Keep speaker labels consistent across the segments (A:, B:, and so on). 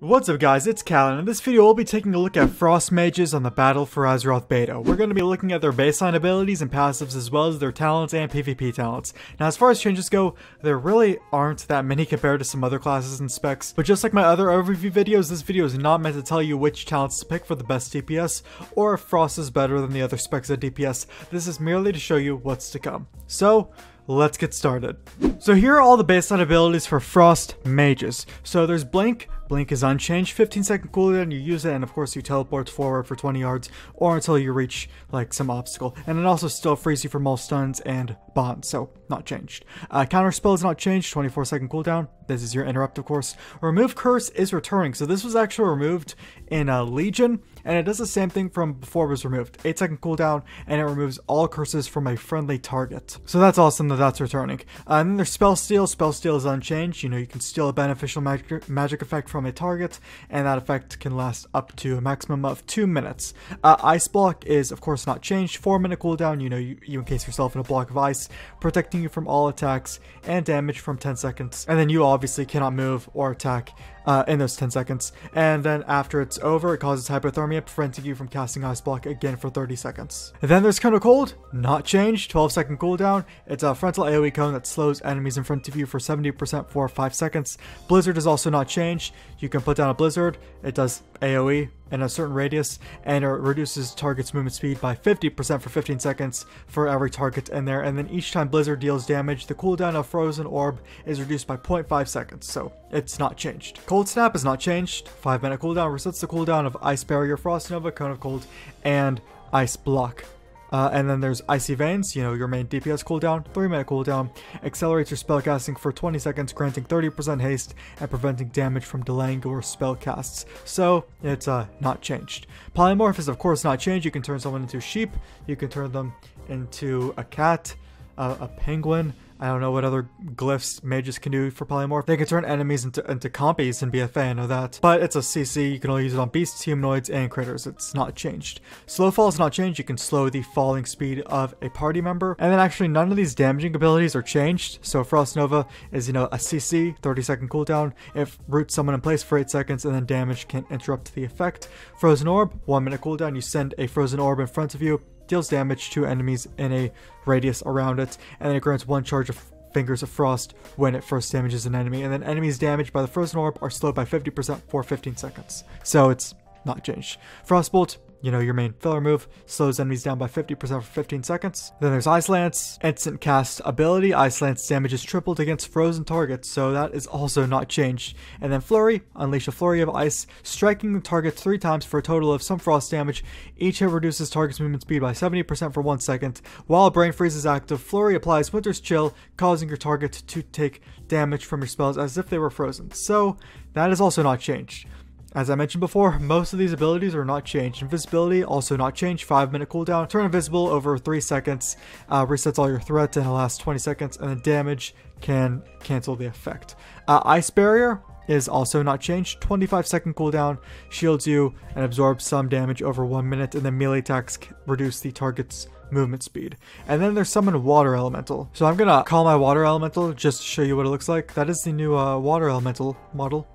A: What's up guys, it's Cal, and in this video we'll be taking a look at Frost Mages on the Battle for Azeroth Beta. We're going to be looking at their baseline abilities and passives as well as their talents and PvP talents. Now as far as changes go, there really aren't that many compared to some other classes and specs, but just like my other overview videos, this video is not meant to tell you which talents to pick for the best DPS, or if Frost is better than the other specs at DPS, this is merely to show you what's to come. So, let's get started. So here are all the baseline abilities for Frost Mages. So there's Blink, Blink is unchanged, 15 second cooldown, you use it, and of course you teleport forward for 20 yards, or until you reach, like, some obstacle. And it also still frees you from all stuns and bonds, so not changed. Uh, counter spell is not changed, 24 second cooldown, this is your interrupt of course. Remove curse is returning, so this was actually removed in uh, Legion, and it does the same thing from before it was removed. 8 second cooldown, and it removes all curses from a friendly target. So that's awesome that that's returning. Uh, and then there's Spell Steal, Spell Steal is unchanged, you know, you can steal a beneficial magic, magic effect from from a target, and that effect can last up to a maximum of 2 minutes. Uh, ice Block is of course not changed, 4 minute cooldown, you know, you, you encase yourself in a block of ice, protecting you from all attacks and damage from 10 seconds, and then you obviously cannot move or attack uh, in those 10 seconds. And then after it's over, it causes hypothermia, preventing you from casting Ice Block again for 30 seconds. And then there's of Cold, not changed, 12 second cooldown. It's a frontal AoE cone that slows enemies in front of you for 70% for 5 seconds. Blizzard is also not changed. You can put down a Blizzard, it does AoE in a certain radius, and it reduces target's movement speed by 50% for 15 seconds for every target in there, and then each time Blizzard deals damage, the cooldown of Frozen Orb is reduced by 0.5 seconds, so it's not changed. Cold Snap is not changed, 5 minute cooldown resets the cooldown of Ice Barrier, Frost Nova, Cone of Cold, and Ice Block. Uh, and then there's Icy Veins, you know, your main DPS cooldown, 3 minute cooldown, accelerates your spellcasting for 20 seconds, granting 30% haste and preventing damage from delaying your spell casts. So, it's uh, not changed. Polymorph is of course not changed, you can turn someone into sheep, you can turn them into a cat, uh, a penguin, I don't know what other glyphs mages can do for polymorph. They can turn enemies into, into compies be a fan of that. But it's a CC, you can only use it on beasts, humanoids, and critters. It's not changed. Slow fall is not changed, you can slow the falling speed of a party member. And then actually none of these damaging abilities are changed. So Frost Nova is, you know, a CC, 30 second cooldown. It roots someone in place for 8 seconds and then damage can interrupt the effect. Frozen Orb, 1 minute cooldown, you send a frozen orb in front of you deals damage to enemies in a radius around it, and then it grants one charge of Fingers of Frost when it first damages an enemy, and then enemies damaged by the Frozen Orb are slowed by 50% for 15 seconds. So it's not changed. Frostbolt, you know, your main filler move, slows enemies down by 50% for 15 seconds. Then there's Ice Lance, instant cast ability. Ice Lance damage is tripled against frozen targets, so that is also not changed. And then Flurry, unleash a flurry of ice, striking the target three times for a total of some frost damage. Each hit reduces target's movement speed by 70% for one second. While Brain Freeze is active, Flurry applies Winter's Chill, causing your target to take damage from your spells as if they were frozen. So that is also not changed. As I mentioned before, most of these abilities are not changed. Invisibility also not changed, 5 minute cooldown. Turn invisible over 3 seconds, uh, resets all your threats in the last 20 seconds, and the damage can cancel the effect. Uh, Ice Barrier is also not changed, 25 second cooldown, shields you and absorbs some damage over 1 minute, and then melee attacks reduce the target's movement speed. And then there's summon water elemental. So I'm gonna call my water elemental just to show you what it looks like. That is the new uh, water elemental model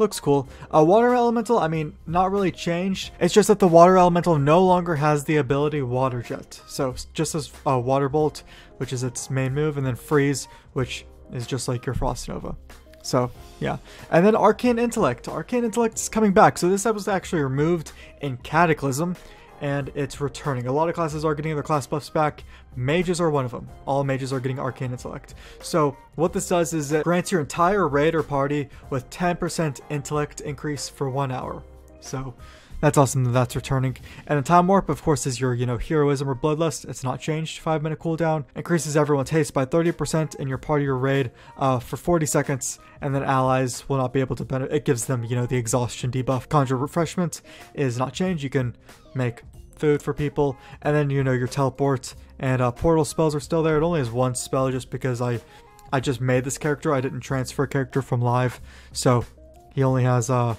A: looks cool. A water elemental, I mean, not really changed. It's just that the water elemental no longer has the ability water jet. So just as a water bolt, which is its main move, and then freeze, which is just like your frost nova. So, yeah. And then Arcane Intellect. Arcane Intellect is coming back. So this was actually removed in Cataclysm and it's returning. A lot of classes are getting their class buffs back. Mages are one of them. All mages are getting Arcane Intellect. So what this does is it grants your entire raid or party with 10% intellect increase for one hour. So that's awesome that that's returning. And the Time Warp, of course, is your, you know, Heroism or Bloodlust. It's not changed. 5 minute cooldown. Increases everyone's haste by 30% in your party or raid uh, for 40 seconds. And then allies will not be able to benefit. It gives them, you know, the exhaustion debuff. Conjure Refreshment is not changed. You can make food for people, and then you know your teleport and uh, portal spells are still there. It only has one spell just because I I just made this character. I didn't transfer a character from live, so he only has uh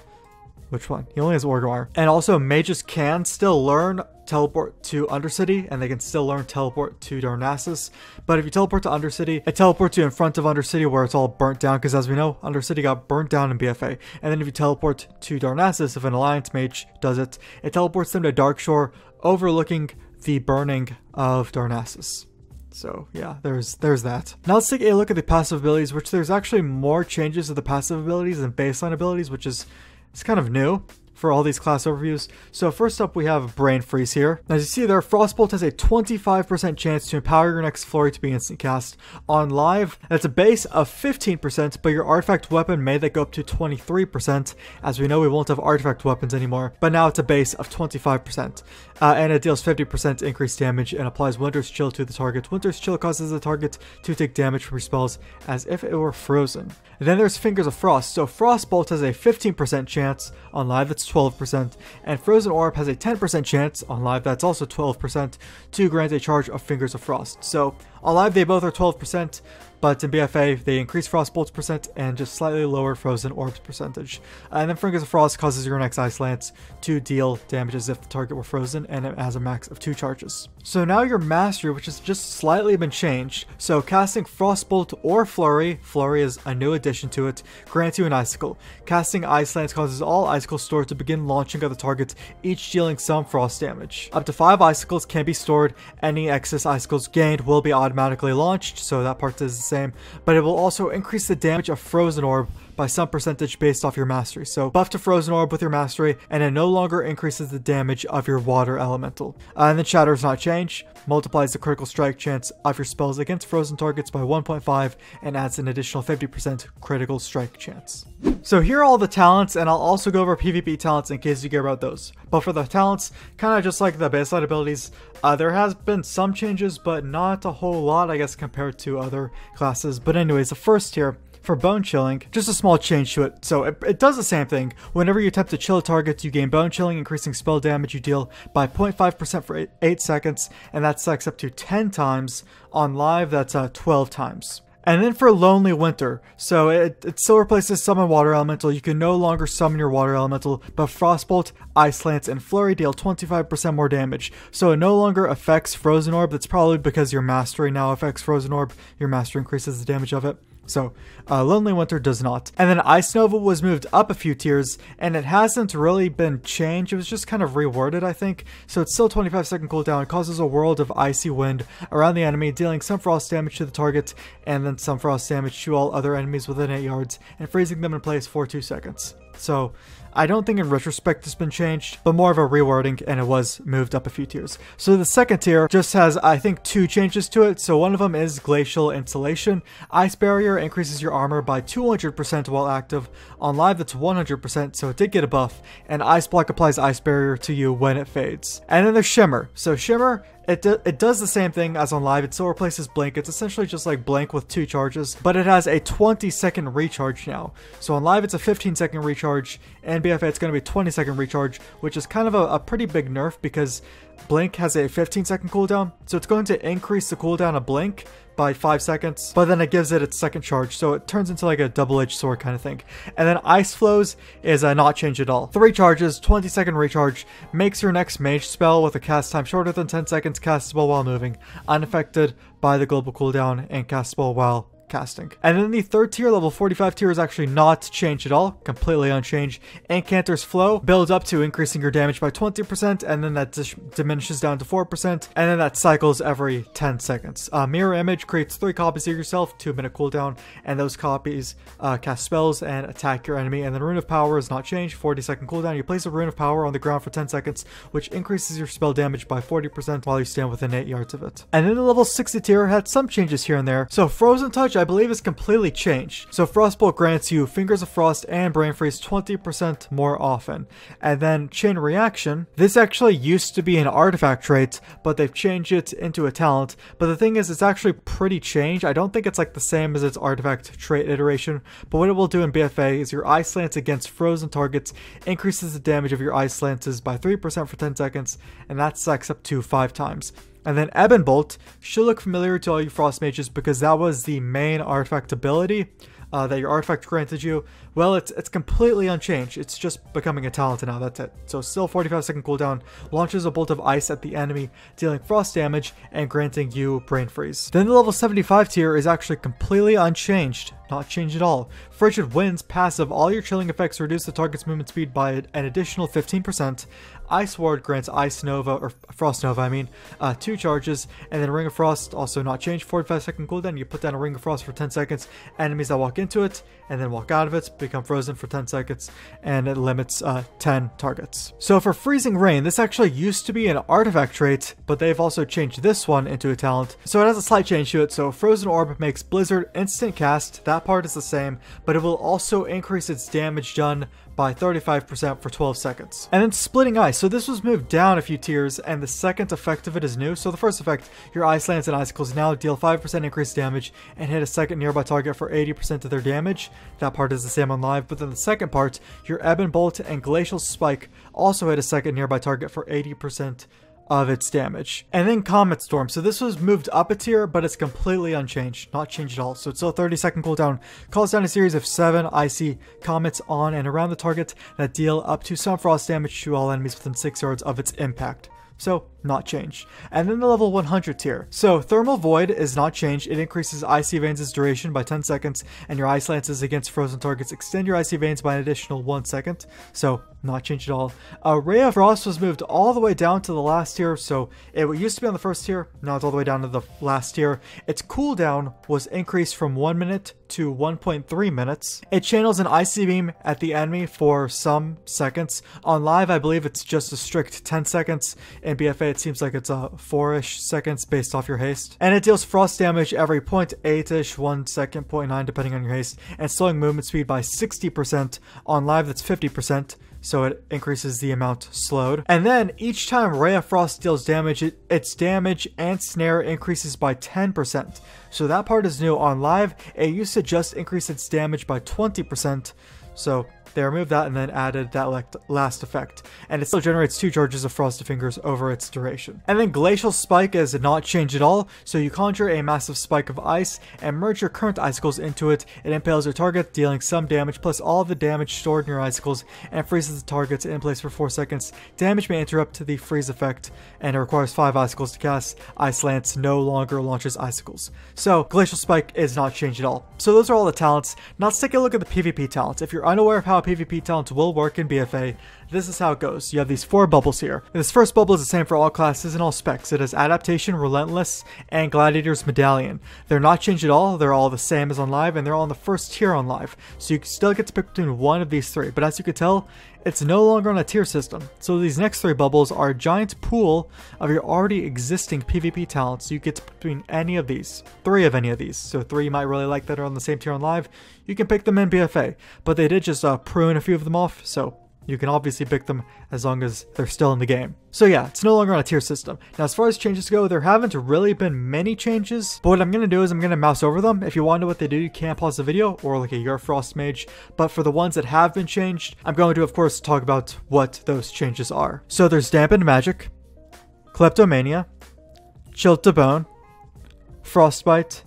A: which one? He only has Orgrimmar. And also mages can still learn teleport to Undercity, and they can still learn teleport to Darnassus. But if you teleport to Undercity, it teleports you in front of Undercity where it's all burnt down, because as we know, Undercity got burnt down in BFA. And then if you teleport to Darnassus, if an Alliance mage does it, it teleports them to Darkshore, overlooking the burning of Darnassus. So yeah, there's there's that. Now let's take a look at the passive abilities, which there's actually more changes to the passive abilities than baseline abilities, which is it's kind of new for all these class overviews. So first up we have Brain Freeze here. As you see there, Frostbolt has a 25% chance to empower your next flurry to be instant cast. On live, that's a base of 15%, but your artifact weapon may that go up to 23%. As we know, we won't have artifact weapons anymore, but now it's a base of 25%. Uh, and it deals 50% increased damage and applies Winter's Chill to the target. Winter's Chill causes the target to take damage from your spells as if it were frozen. And then there's Fingers of Frost. So Frostbolt has a 15% chance on live, that's 12%, and Frozen Orb has a 10% chance, on live that's also 12%, to grant a charge of Fingers of Frost. So on live they both are 12%, but in BFA, they increase Frostbolt's percent and just slightly lower Frozen Orb's percentage. And then Fingers of Frost causes your next Ice Lance to deal damage as if the target were frozen, and it has a max of two charges. So now your Mastery, which has just slightly been changed, so casting Frostbolt or Flurry, Flurry is a new addition to it, grants you an Icicle. Casting Ice Lance causes all Icicles stored to begin launching at the target, each dealing some Frost damage. Up to 5 Icicles can be stored, any excess Icicles gained will be automatically launched, so that part is the same, but it will also increase the damage of Frozen Orb by some percentage based off your mastery. So buff to Frozen Orb with your mastery, and it no longer increases the damage of your water elemental. Uh, and then Shatter does not change, multiplies the critical strike chance of your spells against frozen targets by 1.5, and adds an additional 50% critical strike chance. So here are all the talents, and I'll also go over PvP talents in case you care about those. But for the talents, kind of just like the baseline abilities, uh, there has been some changes, but not a whole lot, I guess, compared to other classes. But anyways, the first here, for bone chilling, just a small change to it. So it, it, does the same thing. Whenever you attempt to chill a target, you gain bone chilling, increasing spell damage you deal by 0.5% for eight, 8, seconds, and that stacks up to 10 times. On live, that's uh, 12 times. And then for Lonely Winter, so it, it still replaces Summon Water Elemental. You can no longer summon your Water Elemental, but Frostbolt, Ice Lance, and Flurry deal 25% more damage. So it no longer affects Frozen Orb. That's probably because your Mastery now affects Frozen Orb. Your Mastery increases the damage of it. So, uh, Lonely Winter does not. And then Ice Nova was moved up a few tiers, and it hasn't really been changed. It was just kind of reworded, I think. So it's still 25 second cooldown. It causes a world of icy wind around the enemy, dealing some frost damage to the target, and then some frost damage to all other enemies within 8 yards, and freezing them in place for 2 seconds. So, I don't think in retrospect it's been changed, but more of a rewording and it was moved up a few tiers. So the second tier just has, I think, two changes to it. So one of them is Glacial Insulation. Ice Barrier increases your armor by 200% while active. On live, that's 100%, so it did get a buff. And Ice Block applies Ice Barrier to you when it fades. And then there's Shimmer. So Shimmer it, do, it does the same thing as on live, it still replaces Blink, it's essentially just like Blink with two charges, but it has a 20 second recharge now. So on live it's a 15 second recharge, and BFA it's going to be 20 second recharge, which is kind of a, a pretty big nerf because Blink has a 15 second cooldown, so it's going to increase the cooldown of Blink by 5 seconds, but then it gives it its second charge, so it turns into like a double-edged sword kind of thing. And then Ice Flows is uh, not changed at all. 3 charges, 20 second recharge, makes your next mage spell with a cast time shorter than 10 seconds castable while moving, unaffected by the global cooldown, and castable while casting. And then the third tier, level 45 tier, is actually not changed at all, completely unchanged. Incanter's Flow builds up to increasing your damage by 20%, and then that diminishes down to 4%, and then that cycles every 10 seconds. Uh, Mirror Image creates 3 copies of yourself, 2 minute cooldown, and those copies uh, cast spells and attack your enemy. And then Rune of Power is not changed, 40 second cooldown. You place a Rune of Power on the ground for 10 seconds, which increases your spell damage by 40% while you stand within 8 yards of it. And then the level 60 tier had some changes here and there. So Frozen Touch, I believe is completely changed. So Frostbolt grants you Fingers of Frost and Brain Freeze 20% more often. And then Chain Reaction, this actually used to be an artifact trait, but they've changed it into a talent. But the thing is, it's actually pretty changed. I don't think it's like the same as its artifact trait iteration, but what it will do in BFA is your Ice Lance against frozen targets increases the damage of your Ice Lances by 3% for 10 seconds, and that stacks up to 5 times. And then Ebon Bolt should look familiar to all you Frost Mages because that was the main artifact ability uh, that your artifact granted you, well, it's it's completely unchanged. It's just becoming a talent now, that's it. So still 45 second cooldown, launches a bolt of ice at the enemy, dealing frost damage and granting you brain freeze. Then the level 75 tier is actually completely unchanged, not changed at all. Frigid Winds passive, all your chilling effects reduce the target's movement speed by an additional 15%. Ice Ward grants Ice Nova, or Frost Nova, I mean, uh, two charges, and then Ring of Frost also not changed, 45 second cooldown. You put down a Ring of Frost for 10 seconds. Enemies that walk into it and then walk out of it become frozen for 10 seconds, and it limits uh, 10 targets. So for Freezing Rain, this actually used to be an artifact trait, but they've also changed this one into a talent. So it has a slight change to it. So Frozen Orb makes Blizzard instant cast. That part is the same, but it will also increase its damage done by 35% for 12 seconds. And then Splitting Ice. So this was moved down a few tiers, and the second effect of it is new. So the first effect, your Ice Lance and Icicles now deal 5% increased damage and hit a second nearby target for 80% of their damage. That part is the same on live, but then the second part, your Ebon Bolt and Glacial Spike also hit a second nearby target for 80% of its damage. And then Comet Storm. So this was moved up a tier, but it's completely unchanged. Not changed at all. So it's still 30 second cooldown. Calls down a series of 7 icy comets on and around the target that deal up to some frost damage to all enemies within 6 yards of its impact so not changed. And then the level 100 tier. So Thermal Void is not changed. It increases Icy Veins' duration by 10 seconds, and your Ice Lances against frozen targets extend your Icy Veins by an additional 1 second, so not changed at all. Uh, Ray of Frost was moved all the way down to the last tier, so it used to be on the first tier, now it's all the way down to the last tier. Its cooldown was increased from 1 minute to 1.3 minutes. It channels an Icy Beam at the enemy for some seconds. On live, I believe it's just a strict 10 seconds in BFA, it seems like it's a 4-ish seconds based off your haste. And it deals frost damage every 0.8-ish, 1 second, 0.9 depending on your haste, and slowing movement speed by 60%. On live, that's 50% so it increases the amount slowed. And then each time Ray of Frost deals damage, it, its damage and snare increases by 10%. So that part is new on live. It used to just increase its damage by 20%. So they removed that and then added that last effect, and it still generates two charges of Frosted Fingers over its duration. And then Glacial Spike is not changed at all, so you conjure a massive spike of ice and merge your current icicles into it. It impales your target, dealing some damage plus all of the damage stored in your icicles, and freezes the target in place for 4 seconds. Damage may interrupt the freeze effect, and it requires 5 icicles to cast. Ice Lance no longer launches icicles. So Glacial Spike is not changed at all. So those are all the talents. Now let's take a look at the PvP talents. If you're unaware of how PvP talents will work in BFA, this is how it goes. You have these four bubbles here. This first bubble is the same for all classes and all specs. It has Adaptation, Relentless, and Gladiator's Medallion. They're not changed at all. They're all the same as on live, and they're all on the first tier on live. So you still get to pick between one of these three. But as you can tell, it's no longer on a tier system. So these next three bubbles are a giant pool of your already existing PvP talents. You get between any of these. Three of any of these. So three you might really like that are on the same tier on live. You can pick them in BFA. But they did just uh, prune a few of them off. So you can obviously pick them as long as they're still in the game. So yeah, it's no longer on a tier system. Now as far as changes go, there haven't really been many changes, but what I'm going to do is I'm going to mouse over them. If you want to know what they do, you can pause the video or look at your Frost Mage, but for the ones that have been changed, I'm going to of course talk about what those changes are. So there's Dampened Magic, Kleptomania, Chilled to Bone, Frostbite,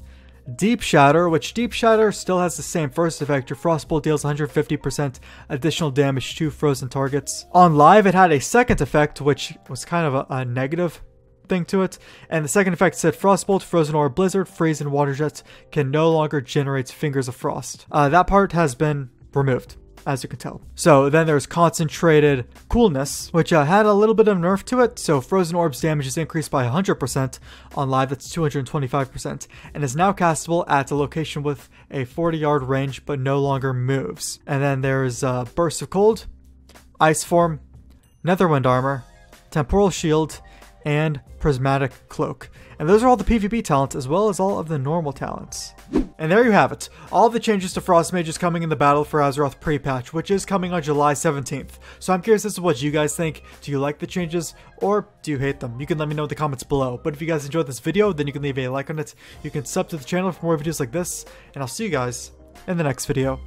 A: Deep Shatter, which Deep Shatter still has the same first effect. Your Frostbolt deals 150% additional damage to frozen targets. On live, it had a second effect, which was kind of a, a negative thing to it. And the second effect said Frostbolt, Frozen Orb, Blizzard, Freeze, and Water Jets can no longer generate Fingers of Frost. Uh, that part has been removed as you can tell. So then there's concentrated coolness, which uh, had a little bit of nerf to it. So frozen orbs damage is increased by 100% on live, that's 225%, and is now castable at a location with a 40 yard range, but no longer moves. And then there's uh, burst of cold, ice form, netherwind armor, temporal shield, and prismatic cloak. And those are all the PvP talents as well as all of the normal talents. And there you have it. All the changes to Frost Mage is coming in the Battle for Azeroth pre-patch, which is coming on July 17th. So I'm curious as to what you guys think. Do you like the changes or do you hate them? You can let me know in the comments below. But if you guys enjoyed this video, then you can leave a like on it. You can sub to the channel for more videos like this, and I'll see you guys in the next video.